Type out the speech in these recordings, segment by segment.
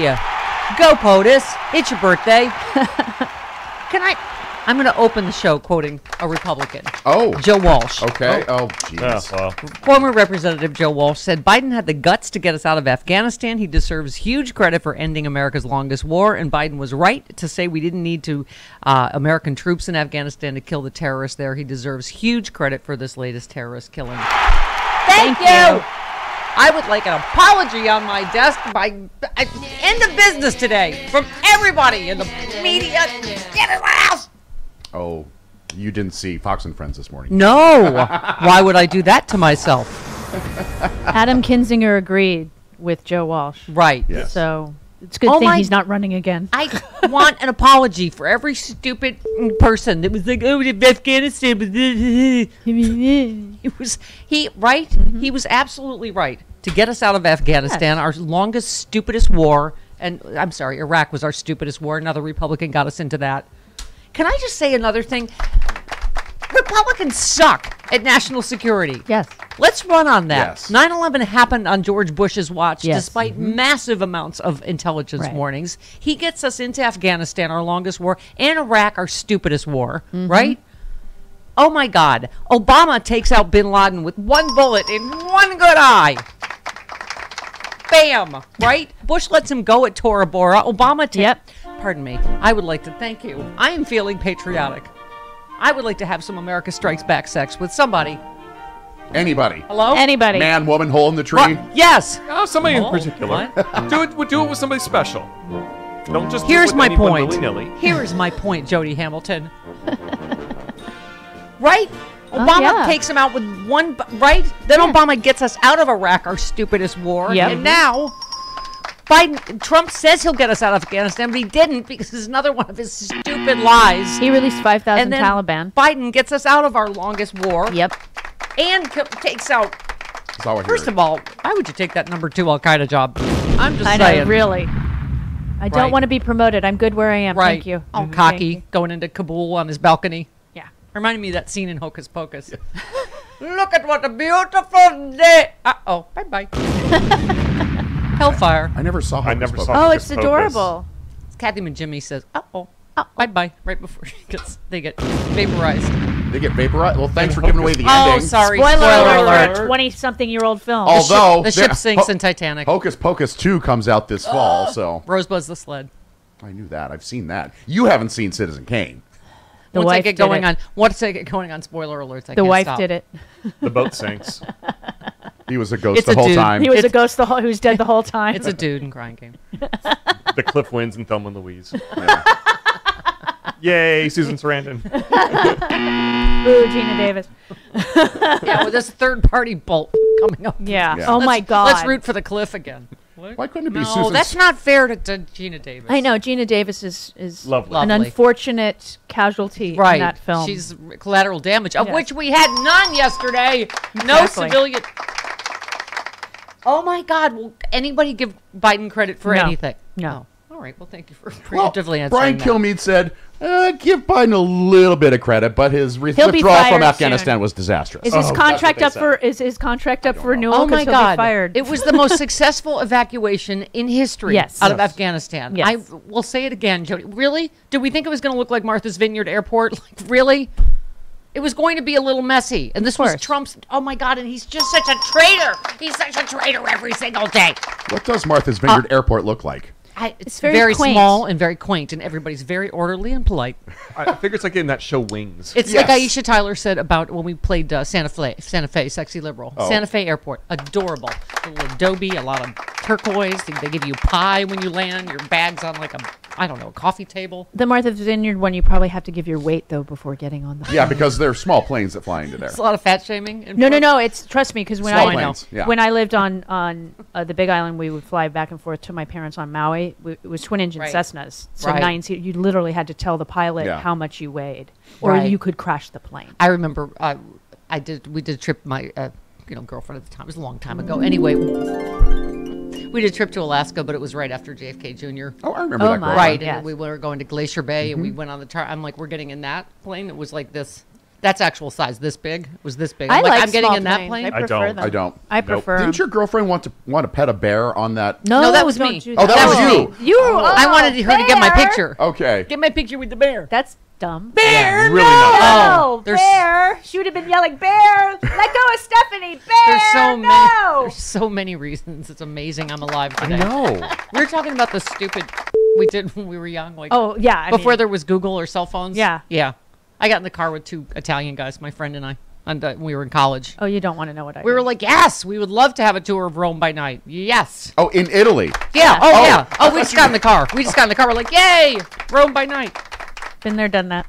Yay! Go POTUS! It's your birthday. Can I? I'm going to open the show quoting a Republican. Oh. Joe Walsh. Okay. Oh, Yeah, jeez. well, Former Representative Joe Walsh said Biden had the guts to get us out of Afghanistan. He deserves huge credit for ending America's longest war, and Biden was right to say we didn't need to uh, American troops in Afghanistan to kill the terrorists there. He deserves huge credit for this latest terrorist killing. Thank, you. I would like an apology on my desk by uh, end of business today from everybody in the media. Get his house. Oh, you didn't see Fox and Friends this morning. No. Why would I do that to myself? Adam Kinzinger agreed with Joe Walsh. Right. Yes. So it's a good Oh thing my- he's not running again. I want an apology for every stupid person that was like, "Oh, Afghanistan." was It was he right? Mm-hmm. He was absolutely right to get us out of Afghanistan, our longest, stupidest war. And I'm sorry, Iraq was our stupidest war. Another Republican got us into that. Can I just say another thing? Republicans suck at national security. Yes. Let's run on that. Yes. 9 11 happened on George Bush's watch, Yes. despite mm-hmm. massive amounts of intelligence Right. warnings. He gets us into Afghanistan, our longest war, and Iraq, our stupidest war, mm-hmm. right? Oh my God. Obama takes out bin Laden with one bullet in one good eye. Bam! Right? Bush lets him go at Tora Bora. Obama takes. Yep. Pardon me. I would like to thank you. I am feeling patriotic. I would like to have some America Strikes Back sex with somebody. Anybody. Hello? Anybody. Man, woman, hole in the tree. Ru- Yes. oh, somebody in Oh, particular. do it. Do it with somebody special. Don't just. do it Here's with my point. willy-nilly. Here's my point, Jody Hamilton. right? Oh, Obama yeah. takes him out with one, right? Then Obama gets us out of Iraq, our stupidest war. Yep. And now Biden, Trump says he'll get us out of Afghanistan, but he didn't because it's another one of his stupid lies. He released 5,000 Taliban. Biden gets us out of our longest war. Yep. And co- takes out. That's all I First heard. of all, why would you take that number two Al Qaeda job? I'm just I know, saying. really. I don't Right. want to be promoted. I'm good where I am. Right. Thank you. All Mhm. cocky, Thank you. going into Kabul on his balcony. Yeah. Reminded me of that scene in Hocus Pocus. Look at what a beautiful day. Uh oh. Bye bye. Hellfire. I never saw. I never Pocus. saw Oh, Hocus it's Pocus. adorable. Kathy and Jimmy says, uh oh. Bye bye. Right before she gets, they get vaporized. They get vaporized. Well, thanks for giving away the Oh, ending. sorry. Spoiler, Spoiler alert. alert. 20 something year old film. Although the ship there- sinks Ho- in Titanic. Hocus Pocus 2 comes out this fall, so Rosebud's the sled. I knew that. I've seen that. You haven't seen Citizen Kane. The once I wife get going it. on, once I get going on spoiler alerts, I the can't wife stop. did it. The boat sinks. He was a ghost It's the a whole dude. time. He was a ghost the whole, who's dead the whole time. It's a dude in crying game. the cliff wins and Thelma and Louise. Yay, Susan Sarandon. Boo, Geena Davis. yeah, with this third party bolt coming up. Yeah. Yeah. Oh my Let's- God. Let's root for the cliff again. Why couldn't it be No, Susan? that's not fair to, to Geena Davis. I know Geena Davis is is Lovely. an Lovely. unfortunate casualty right. in that film. She's collateral damage, of Yes. which we had none yesterday. No Exactly. civilian. Oh my God! Will anybody give Biden credit for No. anything? No. All right. Well, thank you for well, preemptively answering Brian that. Kilmeade said, uh, give Biden a little bit of credit, but his re- withdrawal from Afghanistan soon. was disastrous. is Oh, his that's what contract up for is his contract up for renewal? Oh my God! Fired. It was the most successful evacuation in history Yes. out of Afghanistan. Yes. I will say it again, Jody. Really? Did we think it was going to look like Martha's Vineyard Airport? Like, really? It was going to be a little messy. And this was. Trump's. Oh my God! And he's just such a traitor. He's such a traitor every single day. What does Martha's Vineyard Airport look like? I, it's, very very, small and very quaint, and everybody's very orderly and polite. I I figure it's like in that show Wings. It's Yes. like Aisha Tyler said about when we played uh, Santa Fe, Santa Fe, Sexy Liberal, Oh. Santa Fe Airport, adorable. A little adobe, a lot of turquoise. They, they give you pie when you land. Your bag's on like a, I don't know, a coffee table. the Martha's Vineyard one. You probably have to give your weight though before getting on the. Yeah, because there are small planes that fly into there. It's a lot of fat shaming. No, no, no. It's trust me because when Small I planes, yeah. when I lived on on uh, the Big Island, we would fly back and forth to my parents on Maui. We, it was twin engine Right. Cessnas, so Right. nine seat. You literally had to tell the pilot Yeah. how much you weighed, or Right. you could crash the plane. I remember uh, I did. We did a trip. My uh, you know girlfriend at the time it was a long time ago. Anyway, we did a trip to Alaska, but it was right after JFK Jr. Oh, I remember Oh that. my. Right, yes. and we were going to Glacier Bay, and we mm-hmm. went on the tar. I'm like, we're getting in that plane. It was like this. That's actual size. This big It was this big. I I'm like I'm getting small in that planes. plane. I I don't. them. I don't. I Nope. prefer 'em. Didn't your girlfriend want to want to pet a bear on that? No, No, that was me. do Oh, that was you. You. Oh. I wanted her to get my picture. Okay. Get my picture with the bear. That's dumb. Yeah, really not. Oh, No, there's- bear. She would have been yelling, "Bear, let go of Stephanie, bear." There's so no. many. There's so many reasons. It's amazing I'm alive I today. know. We were talking about the stupid we did when we were young, like Oh yeah. I before mean, there was Google or cell phones. Yeah. yeah. I got in the car with two Italian guys, my friend and I, and uh, we were in college. Oh, you don't want to know what I. We were like, yes, we would love to have a tour of Rome by night. Yes. Oh, in Italy. Yeah. Oh, Oh, yeah. Oh, we just got in the car. We just got in the car. We're like, yay, Rome by night. Been there, done that.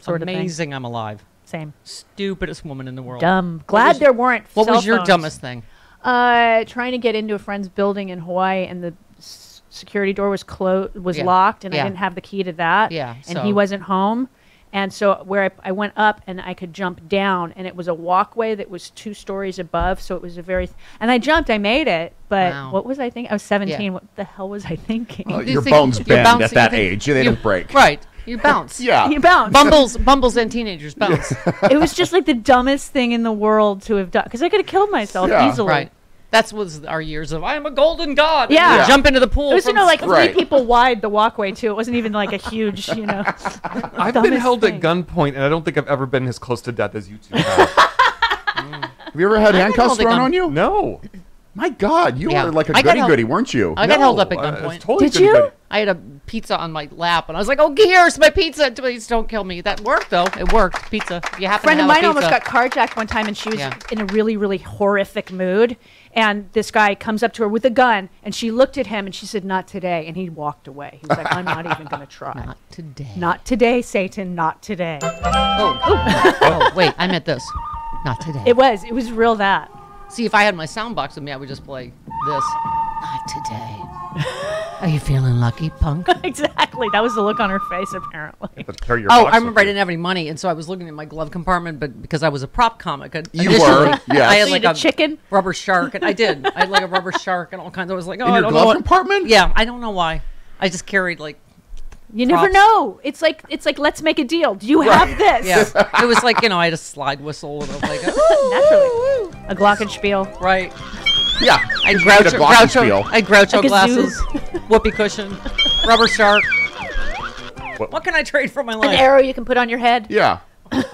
Sort of. Amazing. I'm alive. Same. Stupidest woman in the world. Dumb. Glad was- there weren't. What was your phones. dumbest thing? Uh, trying to get into a friend's building in Hawaii, and the s- security door was closed, was Yeah. locked, and Yeah. I didn't have the key to that. Yeah, and so- he wasn't home. And so where I, I went up and I could jump down, and it was a walkway that was two stories above, so it was a very. and I jumped, I made it, but Wow. what was I thinking? I was 17. What the hell was I thinking? Oh, You your think- bones bend bouncing, at that you think- age. They you- don't break. Right. You bounce. Yeah. you bounced. Bumbles, bumbles, and teenagers bounce. it was just like the dumbest thing in the world to have done because I could have killed myself Yeah. easily. right. That's was our years of I am a golden god. Yeah. Yeah. Jump into the pool. It was, you know, like Right. three people wide the walkway too. It wasn't even like a huge, you know. I've been held thing. at gunpoint, and I don't think I've ever been as close to death as you two have. Mm. Have you ever had handcuffs thrown gun. on you? no. My God, you Yeah. were like a got goody held- goody, weren't you? I got held up at uh, I- it's gunpoint. totally Did you? I had a pizza on my lap, and I was like, "Oh, here's my pizza. Please don't kill me." That worked though. It worked. Pizza. You happen friend to of have mine a almost got carjacked one time and she was Yeah. in a really really horrific mood and this guy comes up to her with a gun and she looked at him and she said not today and he walked away he was like i'm not even going to try Not today. not today satan not today Oh. oh, wait. I meant this. Not today. it was it was real that See, if I had my sound box with me, I would just play this. Not today. Are you feeling lucky, punk? exactly that was the look on her face apparently But your Oh, I remember I didn't have any money, and so I was looking in my glove compartment. But because I was a prop comic, I- You were, Yeah, I had So like a a chicken? rubber shark, and I did. I had like a rubber shark and all kinds. I was like, oh, In I your don't know glove compartment? Yeah, I don't know why. I just carried like you never Props. know it's like it's like let's make a deal do you have this yeah. it was like you know I had a slide whistle and I was like, oh, naturally a glockenspiel right. Yeah. I had Just made a Groucho. Groucho, I Groucho Like a glasses, whoopee cushion, rubber shark. What- What can I trade for my life? an life? arrow you can put on your head Yeah.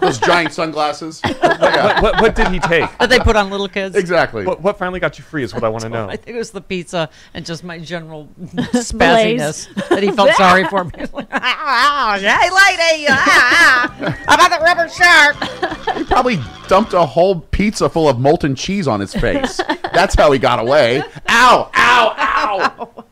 Those giant sunglasses. yeah. What, what did he take? that they put on little kids. Exactly. What, what finally got you free is what I want to know. I think it was the pizza and just my general spazziness that he felt sorry for me. Like, "Ah, hey, lady, ah, ah, about the rubber shark. He probably dumped a whole pizza full of molten cheese on his face. That's how he got away. Ow! Ow!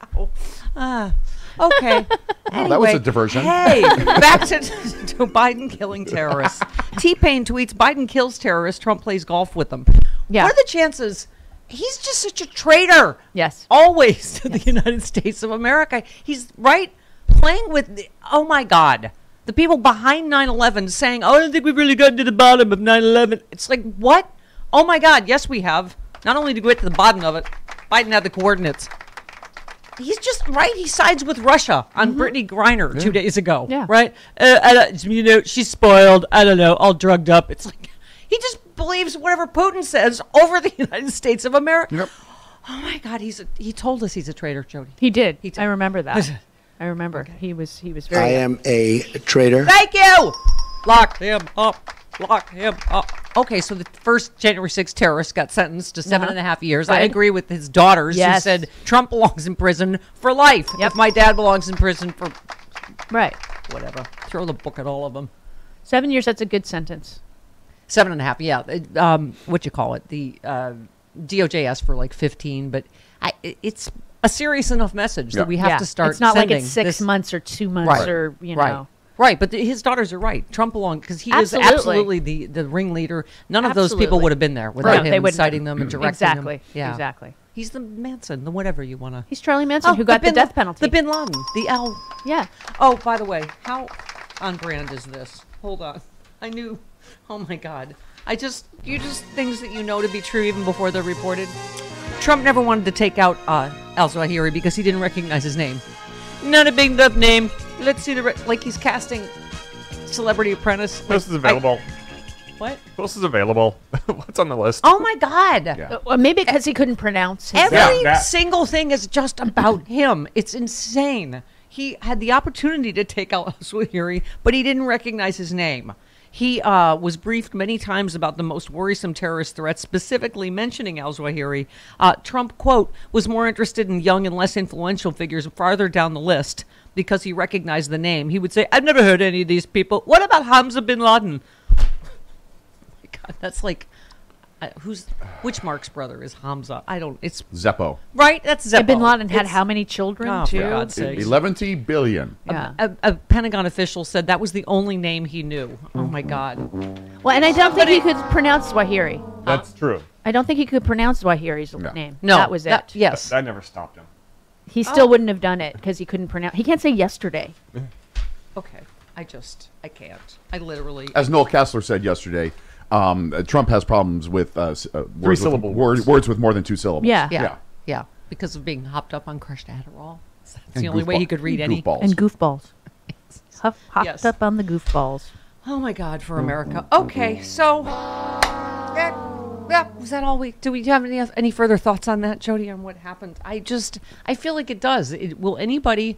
Ow! Okay. Oh, that was a diversion. Hey, back to, to Biden killing terrorists. T Pain tweets Biden kills terrorists, Trump plays golf with them. Yeah. What are the chances? He's just such a traitor. yes Always to the United States of America. He's right playing with, the, oh my God. The people behind 9 11 saying, oh, I don't think we've really gotten to the bottom of 9 11. It's like, what? Oh my God. Yes, we have. Not only did we get to the bottom of it, Biden had the coordinates. He's just right. He sides with Russia on Brittney Griner two days ago. Yeah. Right. Uh, I don't- you know, she's spoiled. I don't know. All drugged up. It's like he just believes whatever Putin says over the United States of America. Yep. Oh my God. He's a, he told us he's a traitor, Jody. He did. He did. I remember that. I remember. He was he was very. I am a traitor. Thank you. Lock him up. Lock him up. Okay, so the first January 6th terrorist got sentenced to seven Uh-huh. and a half years. I agree with his daughters yes. who said Trump belongs in prison for life. Yep. If my dad belongs in prison for right. whatever, throw the book at all of them. Seven years. That's a good sentence. Seven and a half, yeah. It, Um, what you call it? The uh, DOJ asked for like 15, but I, it's a serious enough message Yeah. that we have yeah. to start It's not like it's six this- months or two months Right. or you know. Right, but the, his daughters are right. Trump belonged because he Absolutely. is absolutely the, the ringleader. None of those people would have been there without No, him inciting them and directing Exactly. them. Yeah, Exactly. He's the Manson, the whatever you want to. He's Charlie Manson who got the, bin, death penalty. The Bin Laden, the L. yeah. Oh, by the way, how on brand is this? Hold on, I knew. Oh my God, I just you just things that you know to be true even before they're reported. Trump never wanted to take out uh, Al Zawahiri because he didn't recognize his name. Not a big enough name. Let's see the re- like he's casting Celebrity Apprentice. Who else is I- available? what? Who else is available? What's on the list? Oh my God. Yeah. Uh, well, maybe because he couldn't pronounce his Every Yeah, single thing is just about him. It's insane. He had the opportunity to take out Swahili, but he didn't recognize his name. He uh, was briefed many times about the most worrisome terrorist threats, specifically mentioning Al Zawahiri. Uh, Trump, quote, was more interested in young and less influential figures farther down the list because he recognized the name. He would say, I've never heard any of these people. What about Hamza bin Laden? My God, that's like, uh, who's, which Marx brother is Hamza? I don't, it's Zeppo. Right, that's Zeppo. And Bin Laden had It's- how many children Oh, for too? God's sake. 11 billion. Yeah. A, a Pentagon official said that was the only name he knew. Oh my. God! Well, and I don't think he could pronounce Swahili. That's true. I don't think he could pronounce Swahili's No. name. No, that was it. that- yes. That never stopped him. He still wouldn't have done it because he couldn't pronounce. He can't say yesterday. okay, I just I can't. I literally. As Noel Casler said yesterday, um, uh, Trump has problems with uh, s- uh, words with- syllable words, words. words with more than two syllables. Yeah. yeah, yeah. yeah, because of being hopped up on crushed Adderall. That's And the only way goofball- he could read any. goofballs. And goofballs. Huff, hopped Yes. up on the goofballs. Oh my God, for America. Okay, so. Yeah, yeah, was that all we? Do we have any any further thoughts on that, Jody, on what happened? I just I feel like it does. It, will anybody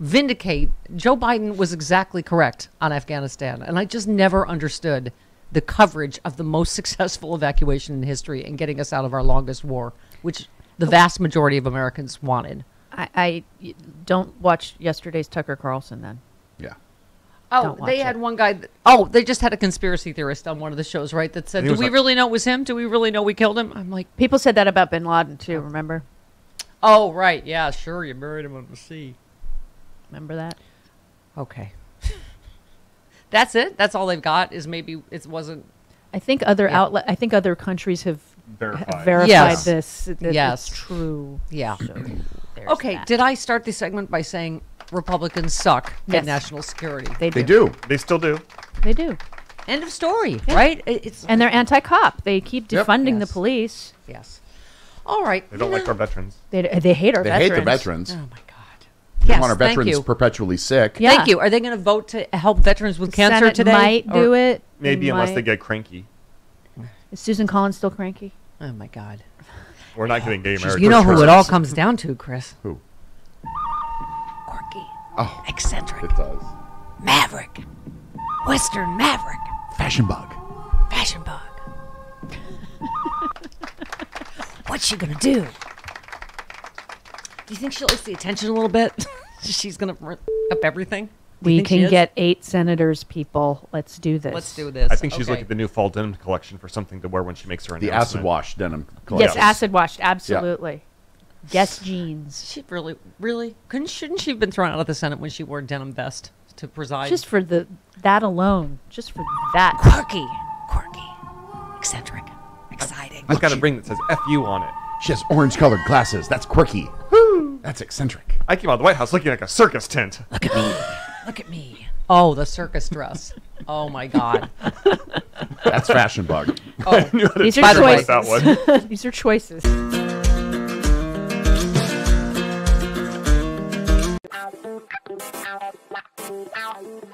vindicate? Joe Biden was exactly correct on Afghanistan, and I just never understood the coverage of the most successful evacuation in history and getting us out of our longest war, which the vast majority of Americans wanted. I don't watch yesterday's Tucker Carlson then. Yeah. Oh, Don't watch they it. had one guy. That, oh, they just had a conspiracy theorist on one of the shows, right? That said, "Do we like- really know it was him? Do we really know we killed him?" I'm like, People said that about Bin Laden too. Remember? "Oh, right, yeah, sure, you buried him on the sea." Remember that? Okay, that's it. That's all they've got. Is maybe it wasn't. I think other Yeah. outlet. I think other countries have Verified. have verified Yes. this. That Yes. it's true. Yeah. So Okay. that. Did I start the segment by saying Republicans suck Yes. at national security? they do? They do. They still do. They do. End of story. Right? It- It's And they're anti-cop. They keep Yep. defunding Yes. the police. yes. All right. They don't like our veterans. They they hate our They veterans. hate the veterans. Oh my God. They Yes. want our thank veterans you. perpetually sick. Yeah. Thank you. Are they going to vote to help veterans with cancer Senate today? might Or- do it. Maybe unless they might. get cranky. Is Susan Collins still cranky? Oh my God. We're not getting gay marriage. You know who it all comes down to, Chris? Who? Quirky, Oh, eccentric, it does. maverick, Western maverick, Fashion bug. fashion bug. What's she gonna do? Do you think she likes the attention a little bit? She's gonna rip up everything. We can get eight senators, people. Let's do this. Let's do this. I think she's Okay. looking at the new fall denim collection for something to wear when she makes her announcement. The acid wash denim. Yes, acid washed. Absolutely. Guess jeans. She really, really couldn't. Shouldn't she have been thrown out of the Senate when she wore denim vest to preside? Just for the that alone. Just for that. quirky, quirky, eccentric, exciting. I've got a ring that says "fu" on it. She has orange colored glasses. That's quirky. That's eccentric. I came out of the White House looking like a circus tent. Look at me. Look at me. Oh, the circus dress. Oh my God. That's fashion bug. Oh. I knew how to These are By the way- with that one. These are choices. Ow.